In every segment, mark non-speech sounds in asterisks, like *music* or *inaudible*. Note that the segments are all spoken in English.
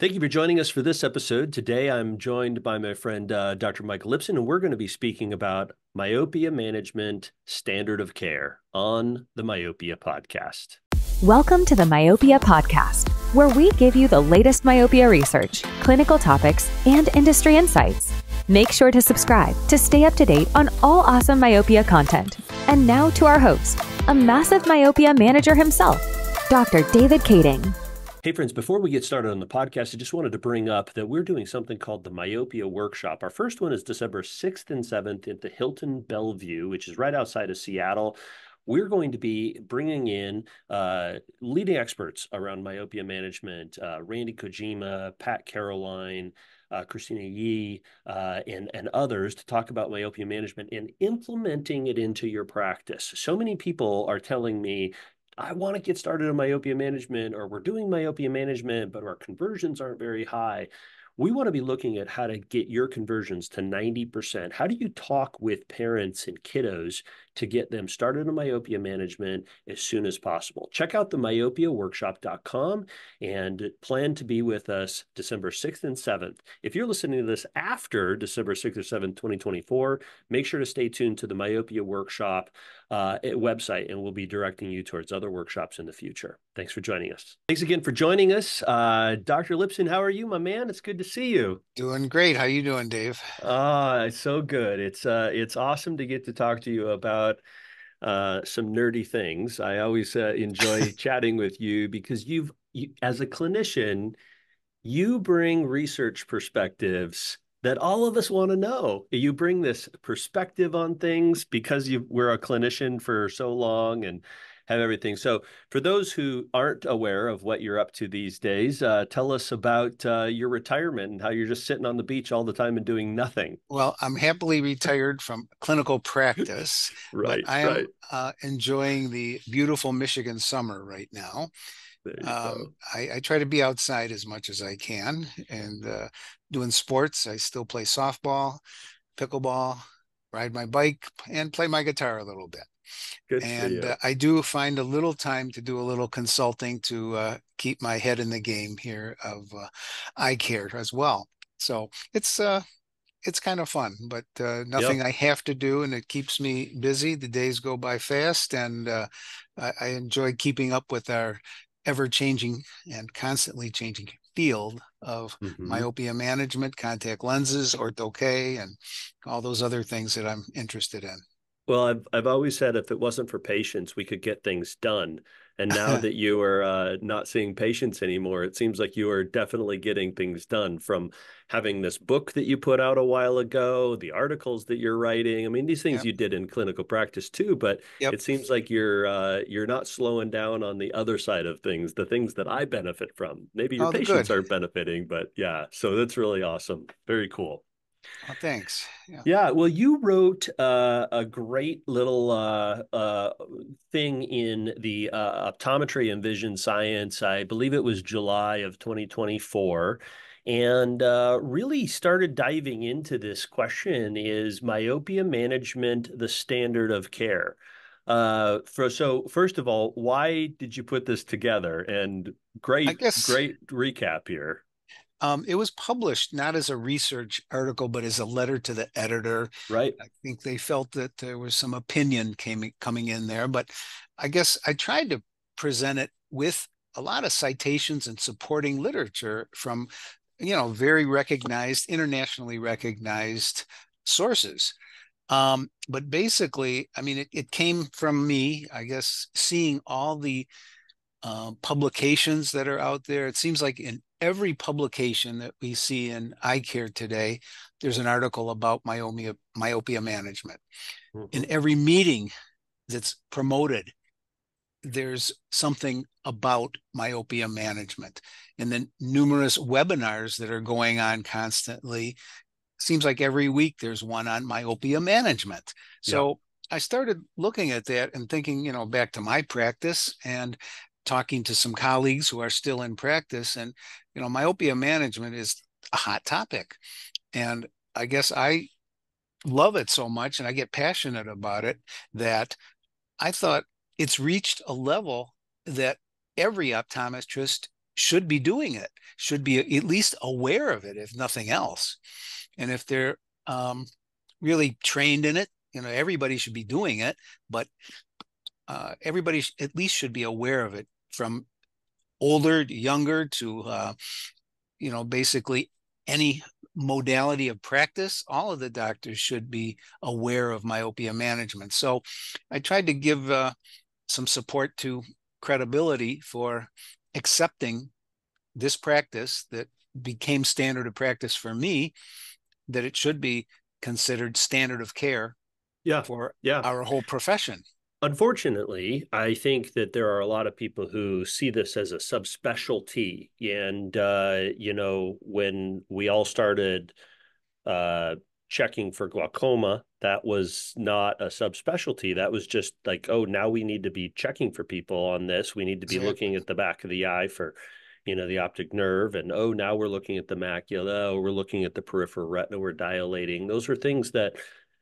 Thank you for joining us for this episode. Today, I'm joined by my friend uh, Dr. Michael Lipson, and we're going to be speaking about myopia management standard of care on the Myopia Podcast. Welcome to the Myopia Podcast, where we give you the latest myopia research, clinical topics, and industry insights. Make sure to subscribe to stay up to date on all awesome myopia content. And now to our host, a massive myopia manager himself, Dr. David Kading. Hey, friends, before we get started on the podcast, I just wanted to bring up that we're doing something called the Myopia Workshop. Our first one is December 6th and 7th at the Hilton Bellevue, which is right outside of Seattle. We're going to be bringing in uh, leading experts around myopia management uh, Randy Kojima, Pat Caroline, uh, Christina Yee, uh, and, and others to talk about myopia management and implementing it into your practice. So many people are telling me, I want to get started on myopia management, or we're doing myopia management, but our conversions aren't very high. We want to be looking at how to get your conversions to 90%. How do you talk with parents and kiddos to get them started on myopia management as soon as possible? Check out the myopiaworkshop.com and plan to be with us December 6th and 7th. If you're listening to this after December 6th or 7th, 2024, make sure to stay tuned to the Myopia Workshop uh, website, and we'll be directing you towards other workshops in the future. Thanks for joining us. Thanks again for joining us. Uh, Dr. Lipson, how are you, my man? It's good to see you. Doing great. How you doing, Dave? Ah, it's so good. It's uh, it's awesome to get to talk to you about uh, some nerdy things. I always uh, enjoy *laughs* chatting with you because you've, you, as a clinician, you bring research perspectives that all of us want to know. You bring this perspective on things because you we're a clinician for so long and have everything. So, for those who aren't aware of what you're up to these days, uh, tell us about uh, your retirement and how you're just sitting on the beach all the time and doing nothing. Well, I'm happily retired from clinical practice. *laughs* right. I am right. uh, enjoying the beautiful Michigan summer right now. Um, I, I, try to be outside as much as I can and uh, doing sports. I still play softball, pickleball, ride my bike, and play my guitar a little bit. Good and uh, I do find a little time to do a little consulting to uh, keep my head in the game here of uh, eye care as well. So it's uh, it's kind of fun, but uh, nothing yep. I have to do, and it keeps me busy. The days go by fast, and uh, I, I enjoy keeping up with our ever changing and constantly changing field of mm-hmm. myopia management, contact lenses, ortho K, and all those other things that I'm interested in. Well, I've I've always said if it wasn't for patients, we could get things done. And now *laughs* that you are uh, not seeing patients anymore, it seems like you are definitely getting things done from having this book that you put out a while ago, the articles that you're writing. I mean, these things yep. you did in clinical practice too, but yep. it seems like you're uh, you're not slowing down on the other side of things, the things that I benefit from. Maybe your oh, patients good. aren't benefiting, but yeah, so that's really awesome. Very cool. Oh, thanks. Yeah. yeah. Well, you wrote uh, a great little uh, uh, thing in the uh, optometry and vision science. I believe it was July of 2024 and uh, really started diving into this question is myopia management the standard of care uh, for, so first of all why did you put this together and great guess, great recap here um, it was published not as a research article, but as a letter to the editor. Right. I think they felt that there was some opinion came, coming in there, but I guess I tried to present it with a lot of citations and supporting literature from, you know, very recognized, internationally recognized sources. Um, but basically, I mean, it, it came from me, I guess, seeing all the uh, publications that are out there. It seems like in every publication that we see in eye care today, there's an article about myopia, myopia management. Mm-hmm. In every meeting that's promoted, there's something about myopia management. In the numerous webinars that are going on constantly, seems like every week there's one on myopia management. So yeah. I started looking at that and thinking, you know, back to my practice and talking to some colleagues who are still in practice and you know myopia management is a hot topic and i guess i love it so much and i get passionate about it that i thought it's reached a level that every optometrist should be doing it, should be at least aware of it, if nothing else. And if they're um, really trained in it, you know, everybody should be doing it, but uh, everybody at least should be aware of it from older to younger to, uh, you know, basically any modality of practice, all of the doctors should be aware of myopia management. So I tried to give uh, some support to credibility for accepting this practice that became standard of practice for me, that it should be considered standard of care yeah. for yeah. our whole profession. Unfortunately, I think that there are a lot of people who see this as a subspecialty. And, uh, you know, when we all started uh, checking for glaucoma, that was not a subspecialty. That was just like, oh, now we need to be checking for people on this. We need to be exactly. looking at the back of the eye for, you know, the optic nerve. And oh, now we're looking at the macula. Oh, we're looking at the peripheral retina. We're dilating. Those are things that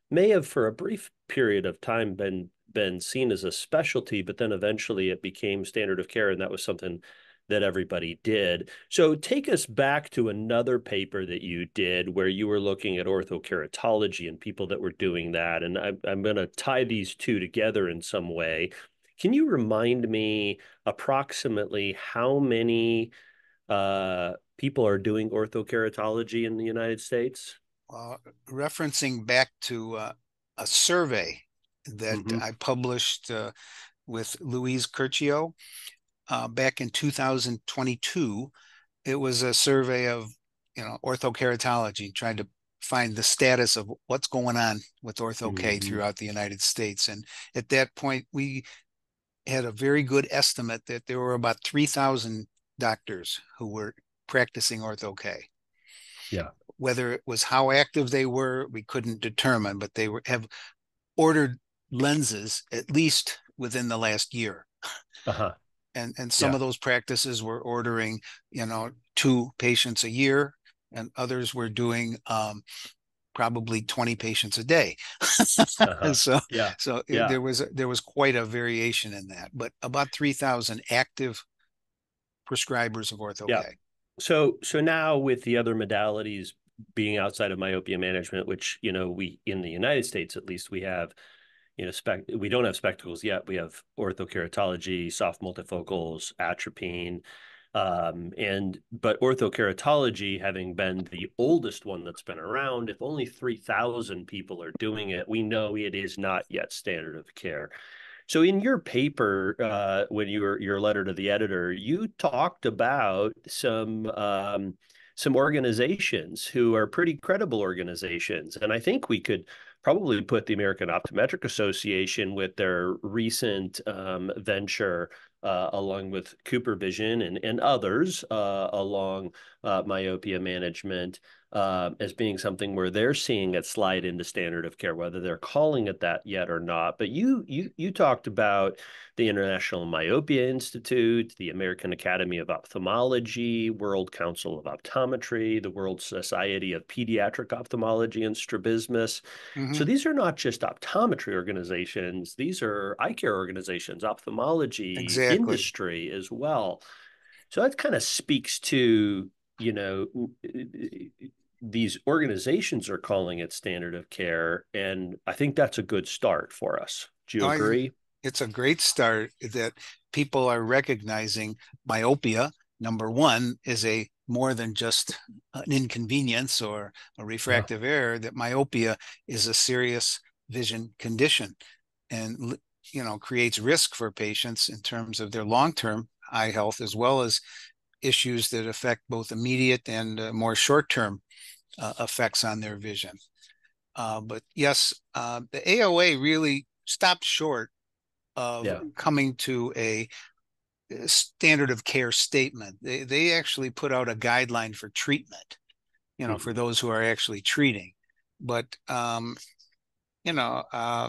may have, for a brief period of time, been been seen as a specialty, but then eventually it became standard of care, and that was something that everybody did. So take us back to another paper that you did where you were looking at orthokeratology and people that were doing that. And I, I'm going to tie these two together in some way. Can you remind me approximately how many uh, people are doing orthokeratology in the United States? Uh, referencing back to uh, a survey that mm-hmm. I published uh, with Louise Curcio uh, back in 2022. It was a survey of you know orthokeratology, trying to find the status of what's going on with ortho K mm-hmm. throughout the United States. And at that point, we had a very good estimate that there were about 3,000 doctors who were practicing ortho K. Yeah. Whether it was how active they were, we couldn't determine, but they were have ordered lenses at least within the last year. Uh-huh. And and some yeah. of those practices were ordering, you know, two patients a year, and others were doing um, probably 20 patients a day. uh-huh. *laughs* So yeah, so yeah. there was there was quite a variation in that, but about 3,000 active prescribers of ortho yeah. So so now with the other modalities being outside of myopia management, which you know we in the United States at least we have you know, spec we don't have spectacles yet. We have orthokeratology, soft multifocals, atropine, um, and but orthokeratology, having been the oldest one that's been around, if only three thousand people are doing it, we know it is not yet standard of care. So in your paper, uh, when you were your letter to the editor, you talked about some um, some organizations who are pretty credible organizations, and I think we could probably put the American Optometric Association with their recent um, venture uh, along with CooperVision and, and others uh, along uh, myopia management uh, as being something where they're seeing it slide into standard of care, whether they're calling it that yet or not. But you you you talked about the International Myopia Institute, the American Academy of Ophthalmology, World Council of Optometry, the World Society of Pediatric Ophthalmology, and Strabismus. Mm-hmm. So these are not just optometry organizations; these are eye care organizations, ophthalmology exactly. industry as well. So that kind of speaks to you know these organizations are calling it standard of care and i think that's a good start for us do you agree it's a great start that people are recognizing myopia number one is a more than just an inconvenience or a refractive yeah. error that myopia is a serious vision condition and you know creates risk for patients in terms of their long-term eye health as well as issues that affect both immediate and uh, more short-term uh, effects on their vision. Uh, but yes, uh, the AOA really stopped short of yeah. coming to a standard of care statement. They they actually put out a guideline for treatment, you know, mm-hmm. for those who are actually treating. But um, you know, uh,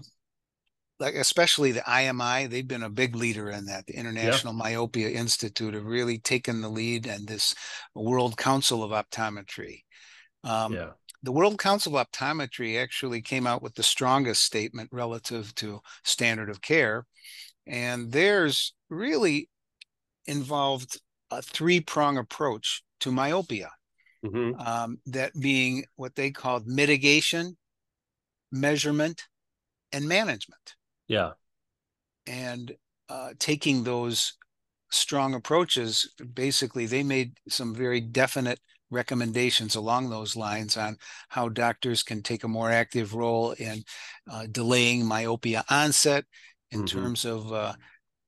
like especially the IMI, they've been a big leader in that. The International yeah. Myopia Institute have really taken the lead, and this World Council of Optometry. Um, yeah. The World Council of Optometry actually came out with the strongest statement relative to standard of care, and theirs really involved a three prong approach to myopia. Mm-hmm. Um, that being what they called mitigation, measurement, and management. Yeah. And uh, taking those strong approaches, basically, they made some very definite recommendations along those lines on how doctors can take a more active role in uh, delaying myopia onset in mm-hmm. terms of uh,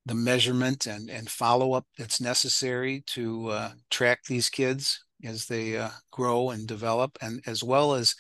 the measurement and, and follow up that's necessary to uh, track these kids as they uh, grow and develop, and as well as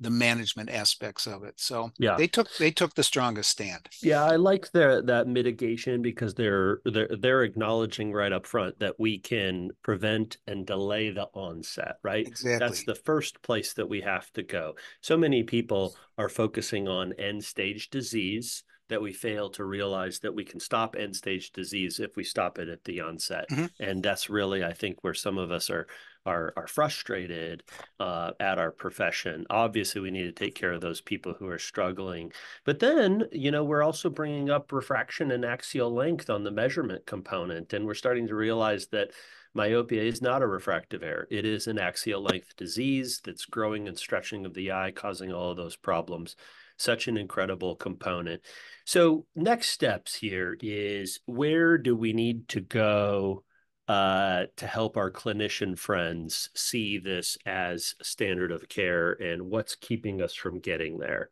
the management aspects of it. So yeah, they took they took the strongest stand. Yeah, I like their that mitigation because they're they're they're acknowledging right up front that we can prevent and delay the onset, right? Exactly. That's the first place that we have to go. So many people are focusing on end stage disease that we fail to realize that we can stop end stage disease if we stop it at the onset. Mm-hmm. And that's really, I think, where some of us are are are frustrated uh, at our profession. Obviously, we need to take care of those people who are struggling. But then, you know, we're also bringing up refraction and axial length on the measurement component, and we're starting to realize that myopia is not a refractive error. It is an axial length disease that's growing and stretching of the eye, causing all of those problems. Such an incredible component. So, next steps here is where do we need to go uh, to help our clinician friends see this as standard of care and what's keeping us from getting there.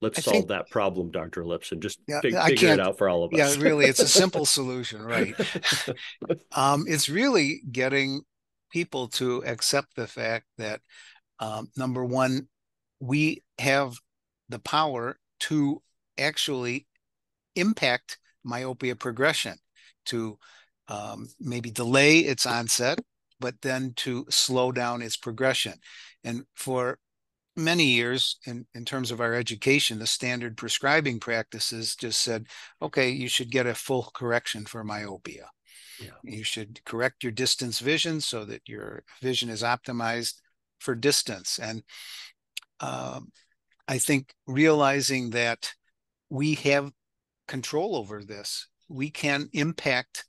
Let's I solve think, that problem, Dr. Lipson. Just yeah, fig- figure it out for all of us. Yeah, really, it's a simple *laughs* solution, right? *laughs* *laughs* um, it's really getting people to accept the fact that um, number one, we have the power to actually impact myopia progression, to um, maybe delay its onset, but then to slow down its progression. And for many years, in, in terms of our education, the standard prescribing practices just said, okay, you should get a full correction for myopia. Yeah. You should correct your distance vision so that your vision is optimized for distance. And um, I think realizing that we have control over this, we can impact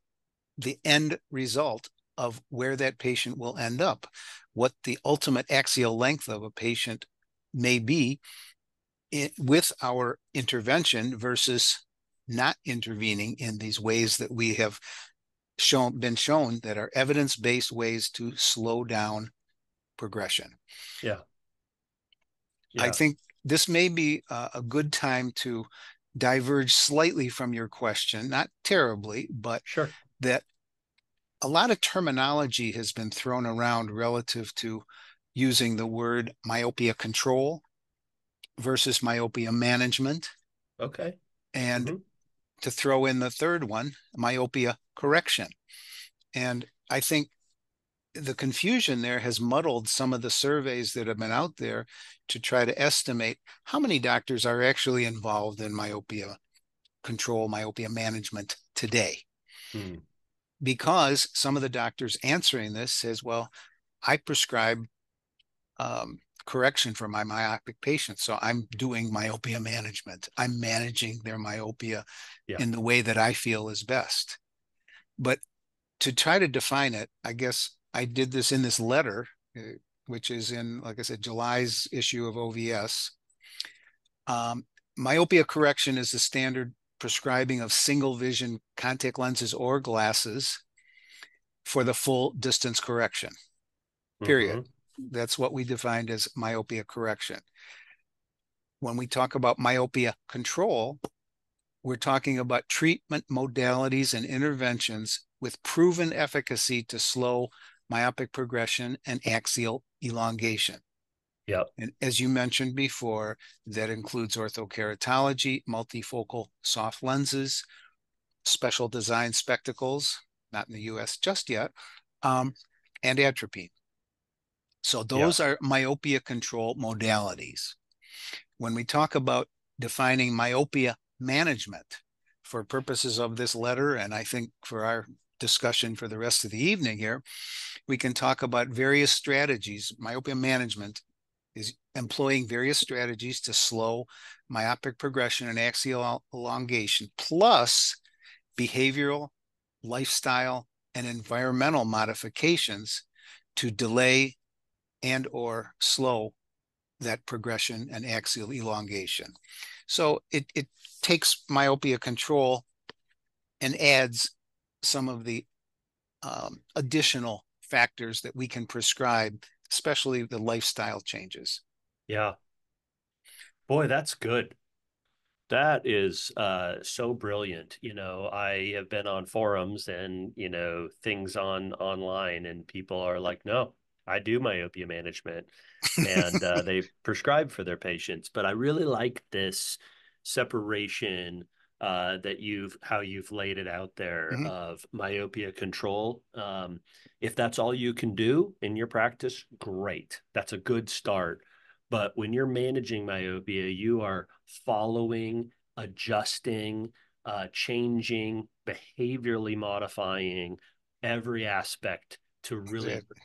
the end result of where that patient will end up, what the ultimate axial length of a patient may be in, with our intervention versus not intervening in these ways that we have shown been shown that are evidence-based ways to slow down progression. Yeah. yeah. I think this may be a, a good time to diverge slightly from your question, not terribly, but sure that a lot of terminology has been thrown around relative to using the word myopia control versus myopia management. Okay. And mm-hmm. to throw in the third one, myopia correction. And I think the confusion there has muddled some of the surveys that have been out there to try to estimate how many doctors are actually involved in myopia control, myopia management today. Hmm because some of the doctors answering this says, well, I prescribe um, correction for my myopic patients. So I'm doing myopia management. I'm managing their myopia yeah. in the way that I feel is best. But to try to define it, I guess I did this in this letter, uh, which is in, like I said, July's issue of OVS. Um, myopia correction is the standard prescribing of single vision contact lenses or glasses for the full distance correction. Period. Mm-hmm. That's what we defined as myopia correction. When we talk about myopia control, we're talking about treatment modalities and interventions with proven efficacy to slow myopic progression and axial elongation. Yep. And as you mentioned before, that includes orthokeratology, multifocal soft lenses, special design spectacles, not in the US just yet, um, and atropine. So those are myopia control modalities. When we talk about defining myopia management for purposes of this letter, and I think for our discussion for the rest of the evening here, we can talk about various strategies. Myopia management employing various strategies to slow myopic progression and axial elongation, plus behavioral, lifestyle, and environmental modifications to delay and or slow that progression and axial elongation. So it, it takes myopia control and adds some of the um, additional factors that we can prescribe, especially the lifestyle changes. Yeah. Boy, that's good. That is uh, so brilliant. You know, I have been on forums and, you know, things on online, and people are like, no, I do myopia management and uh, they *laughs* prescribe for their patients. But I really like this separation uh, that you've how you've laid it out there mm-hmm. of myopia control. Um, if that's all you can do in your practice, great. That's a good start. But when you're managing myopia, you are following, adjusting, uh, changing, behaviorally modifying every aspect to really exactly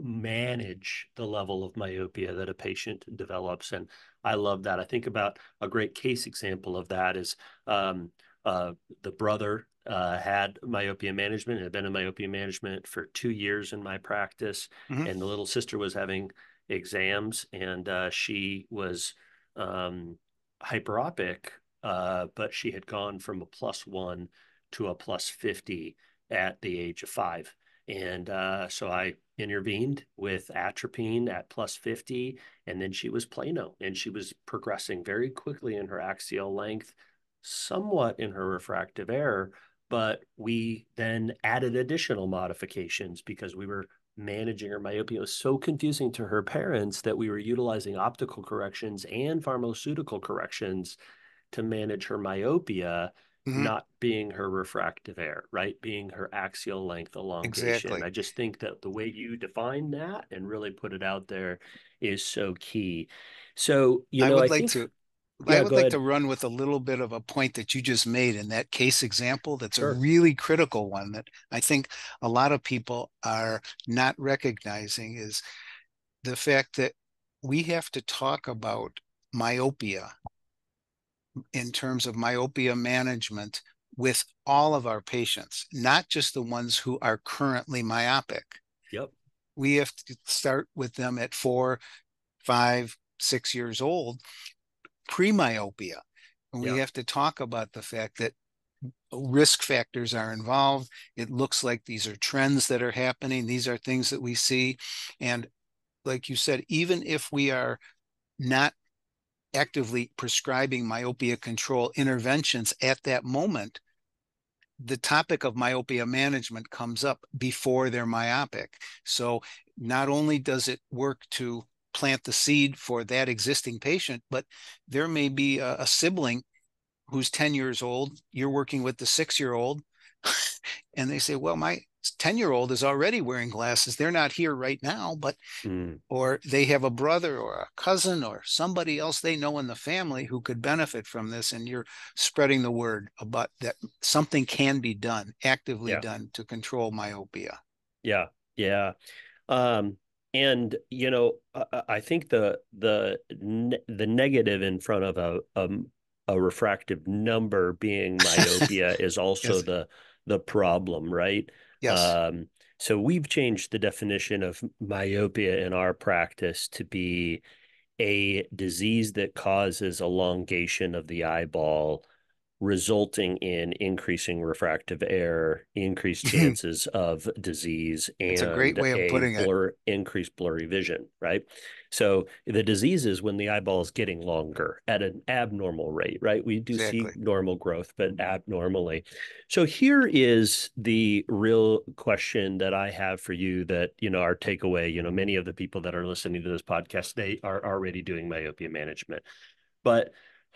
manage the level of myopia that a patient develops. And I love that. I think about a great case example of that is um, uh, the brother uh, had myopia management, had been in myopia management for two years in my practice. Mm-hmm. And the little sister was having exams and uh, she was um, hyperopic, uh, but she had gone from a plus one to a plus 50 at the age of five. And uh, so I intervened with atropine at plus 50, and then she was plano, and she was progressing very quickly in her axial length, somewhat in her refractive error. But we then added additional modifications because we were managing her myopia. Was so confusing to her parents that we were utilizing optical corrections and pharmaceutical corrections to manage her myopia mm-hmm. not being her refractive error, right? Being her axial length elongation. Exactly. I just think that the way you define that and really put it out there is so key. So, you know, I would I like think... to yeah, I would like ahead. to run with a little bit of a point that you just made in that case example. That's sure. a really critical one that I think a lot of people are not recognizing is the fact that we have to talk about myopia in terms of myopia management with all of our patients, not just the ones who are currently myopic. Yep. We have to start with them at four, five, six years old, pre myopia. And yep. we have to talk about the fact that risk factors are involved. It looks like these are trends that are happening, these are things that we see. And like you said, even if we are not actively prescribing myopia control interventions at that moment, the topic of myopia management comes up before they're myopic. So not only does it work to plant the seed for that existing patient, but there may be a, a sibling who's 10 years old, you're working with the six year old, *laughs* and they say, Well, my 10 year old is already wearing glasses. They're not here right now, but, mm. or they have a brother or a cousin or somebody else they know in the family who could benefit from this. And you're spreading the word about that something can be done, actively yeah. done to control myopia. Yeah. Yeah. Um, and you know, I, I think the the the negative in front of a a, a refractive number being *laughs* myopia is also yes. the the problem, right? Yes. Um, so we've changed the definition of myopia in our practice to be a disease that causes elongation of the eyeball resulting in increasing refractive error, increased *laughs* chances of disease, and it's a great way of putting blur, it. Increased blurry vision, right? So the disease is when the eyeball is getting longer at an abnormal rate, right? We do exactly. see normal growth, but abnormally. So here is the real question that I have for you that, you know, our takeaway, you know, many of the people that are listening to this podcast, they are already doing myopia management. But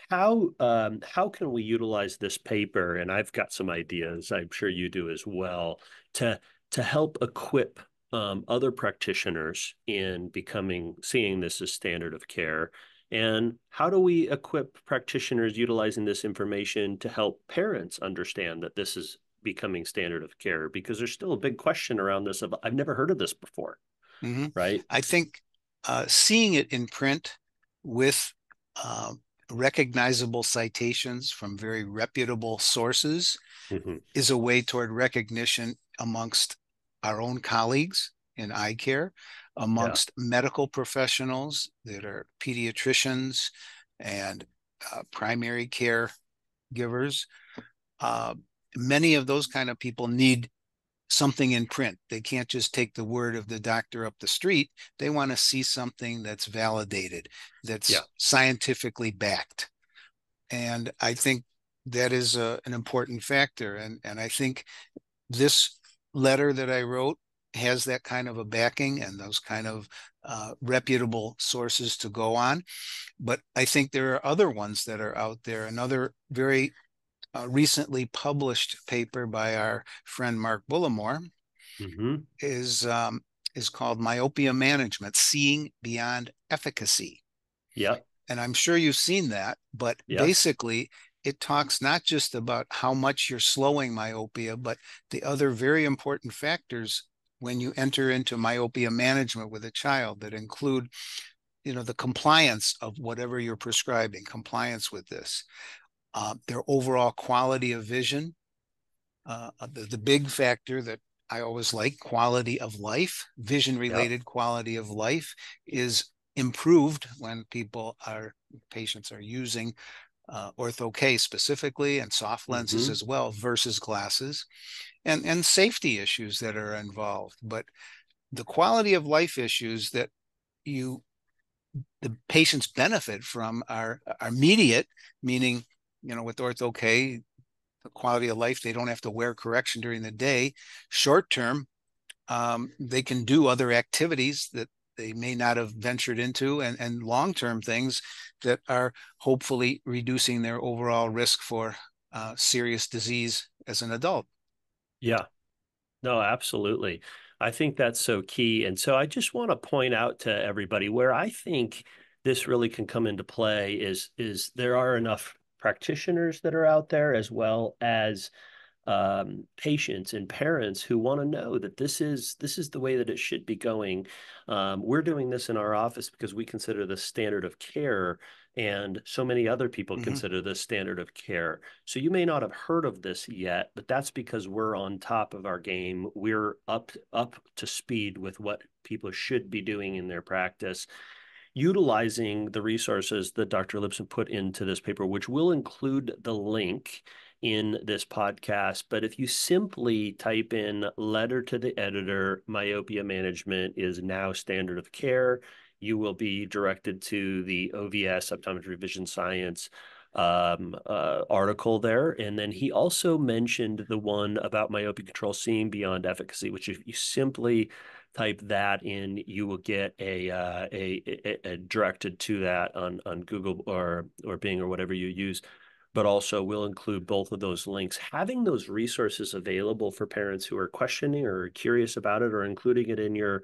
how um, how can we utilize this paper? And I've got some ideas. I'm sure you do as well to to help equip um, other practitioners in becoming seeing this as standard of care. And how do we equip practitioners utilizing this information to help parents understand that this is becoming standard of care? Because there's still a big question around this of I've never heard of this before. Mm-hmm. Right. I think uh, seeing it in print with uh, recognizable citations from very reputable sources mm-hmm. is a way toward recognition amongst our own colleagues in eye care, amongst yeah. medical professionals that are pediatricians and uh, primary care givers. Uh, many of those kind of people need something in print. They can't just take the word of the doctor up the street. They want to see something that's validated, that's yeah. scientifically backed. And I think that is a, an important factor. And, and I think this letter that I wrote has that kind of a backing and those kind of uh, reputable sources to go on. But I think there are other ones that are out there. Another very uh, recently published paper by our friend Mark Bullimore mm-hmm. is um, is called Myopia Management: Seeing Beyond Efficacy. Yeah, and I'm sure you've seen that. But basically, it talks not just about how much you're slowing myopia, but the other very important factors when you enter into myopia management with a child that include you know the compliance of whatever you're prescribing compliance with this uh, their overall quality of vision uh, uh the, the big factor that i always like quality of life vision related yep. quality of life is improved when people are patients are using uh, ortho K specifically and soft lenses mm-hmm. as well versus glasses and and safety issues that are involved but the quality of life issues that you the patients benefit from are, are immediate meaning you know with ortho K the quality of life they don't have to wear correction during the day. Short term um, they can do other activities that they may not have ventured into and, and long-term things that are hopefully reducing their overall risk for uh, serious disease as an adult. Yeah. No absolutely. I think that's so key and so i just want to point out to everybody where i think this really can come into play is is there are enough practitioners that are out there as well as um, patients and parents who want to know that this is this is the way that it should be going. Um, we're doing this in our office because we consider the standard of care, and so many other people mm-hmm. consider this standard of care. So you may not have heard of this yet, but that's because we're on top of our game. We're up up to speed with what people should be doing in their practice utilizing the resources that Dr. Lipson put into this paper, which will include the link in this podcast. But if you simply type in letter to the editor, myopia management is now standard of care, you will be directed to the OVS, Optometry Vision Science um, uh, article there. And then he also mentioned the one about myopia control seeing beyond efficacy, which if you simply type that in, you will get a, uh, a, a, a, directed to that on, on Google or, or Bing or whatever you use but also we'll include both of those links. Having those resources available for parents who are questioning or curious about it or including it in your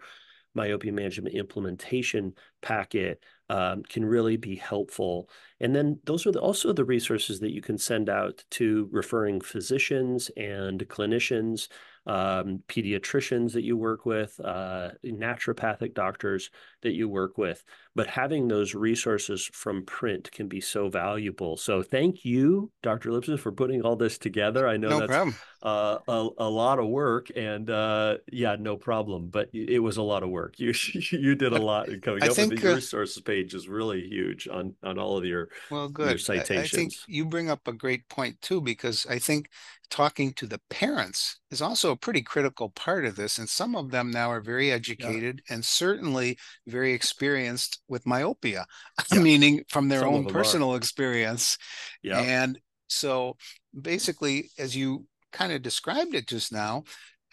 myopia management implementation packet um, can really be helpful. And then those are the, also the resources that you can send out to referring physicians and clinicians um, pediatricians that you work with, uh, naturopathic doctors that you work with. But having those resources from print can be so valuable. So thank you, Dr. Lipson, for putting all this together. I know no that's uh, a, a lot of work, and uh, yeah, no problem. But it was a lot of work. You *laughs* you did a lot in coming I up think, with the uh, resources page is really huge on on all of your well, good your citations. I, I think you bring up a great point too, because I think talking to the parents is also a pretty critical part of this. And some of them now are very educated yeah. and certainly very experienced with myopia, *laughs* yeah. meaning from their some own personal are. experience. Yeah. And so basically, as you kind of described it just now,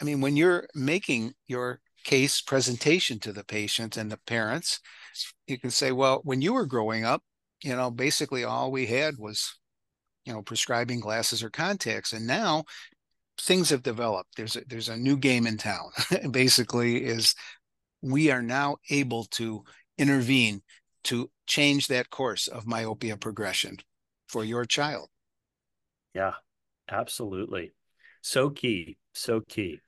I mean, when you're making your case presentation to the patient and the parents, you can say, well, when you were growing up, you know, basically all we had was you know prescribing glasses or contacts and now things have developed there's a, there's a new game in town *laughs* basically is we are now able to intervene to change that course of myopia progression for your child yeah absolutely so key so key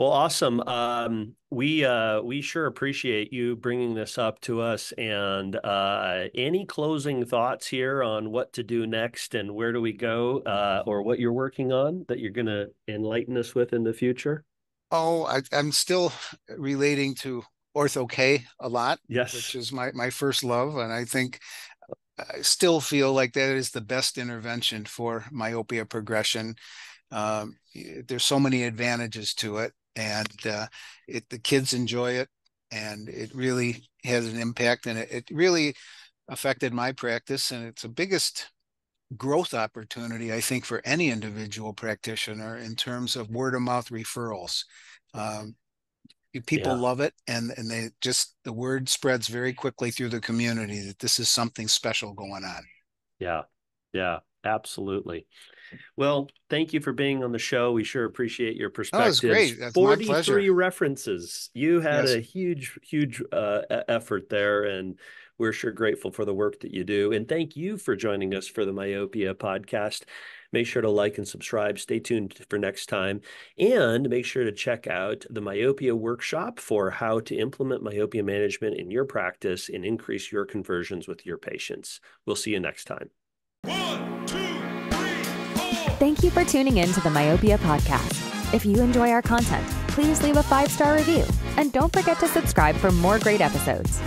well, awesome. Um, we uh, we sure appreciate you bringing this up to us. And uh, any closing thoughts here on what to do next and where do we go, uh, or what you're working on that you're going to enlighten us with in the future? Oh, I, am still relating to Ortho K a lot. Yes. Which is my, my first love. And I think I still feel like that is the best intervention for myopia progression. Um, there's so many advantages to it, and uh, it the kids enjoy it, and it really has an impact, and it, it really affected my practice, and it's the biggest growth opportunity I think for any individual practitioner in terms of word of mouth referrals. Um, people yeah. love it and and they just the word spreads very quickly through the community that this is something special going on. Yeah. Yeah absolutely. Well thank you for being on the show. We sure appreciate your perspective oh, great. That's 43 references. You had yes. a huge huge uh, effort there and we're sure grateful for the work that you do and thank you for joining us for the myopia podcast Make sure to like and subscribe. Stay tuned for next time. And make sure to check out the myopia workshop for how to implement myopia management in your practice and increase your conversions with your patients. We'll see you next time. One, two, three, four. Thank you for tuning in to the Myopia Podcast. If you enjoy our content, please leave a five star review and don't forget to subscribe for more great episodes.